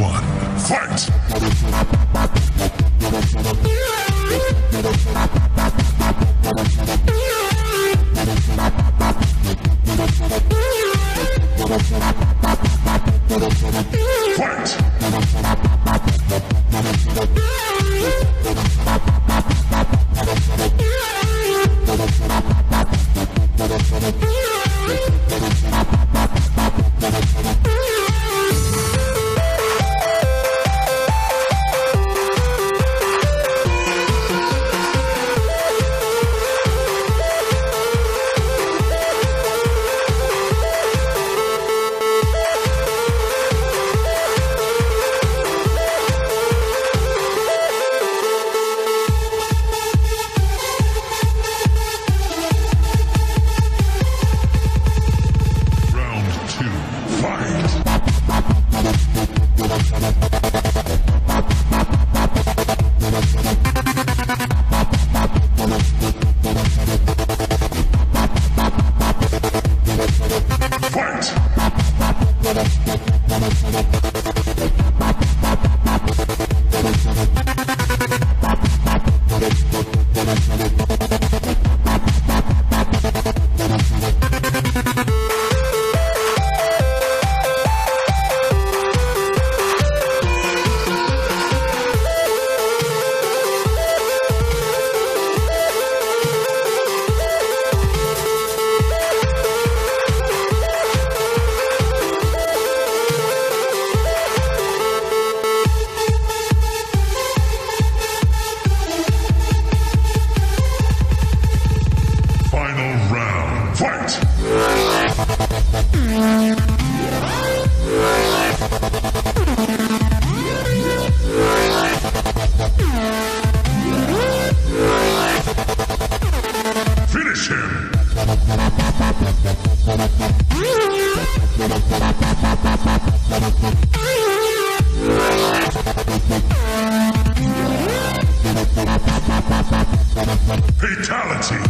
one. Fight! Fatality!